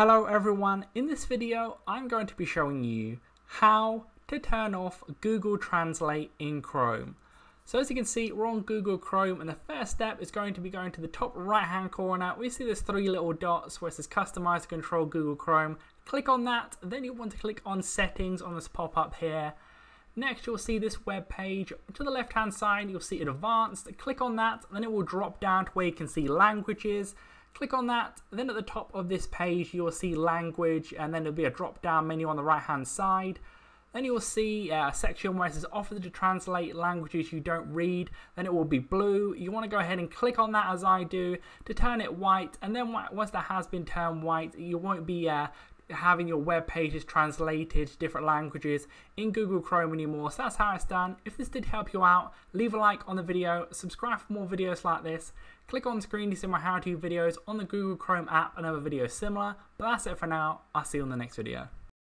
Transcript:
Hello everyone, in this video I'm going to be showing you how to turn off Google Translate in Chrome. So as you can see we're on Google Chrome and the first step is going to be going to the top right hand corner. We see there's three little dots where it says customize control Google Chrome. Click on that, then you want to click on settings on this pop up here. Next you'll see this web page. To the left hand side you'll see advanced. Click on that, then it will drop down to where you can see languages. Click on that, then at the top of this page you will see language and then there'll be a drop down menu on the right hand side. Then you will see a section where it says offer to translate languages you don't read. Then it will be blue. You want to go ahead and click on that as I do to turn it white. And then once that has been turned white, you won't be uh, having your web pages translated to different languages in Google Chrome anymore. So that's how it's done. If this did help you out, leave a like on the video, subscribe for more videos like this, click on screen to see my how-to videos on the Google Chrome app and other videos similar. But that's it for now. I'll see you on the next video.